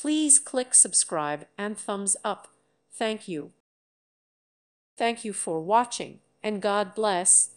Please click subscribe and thumbs up. Thank you. Thank you for watching and God bless.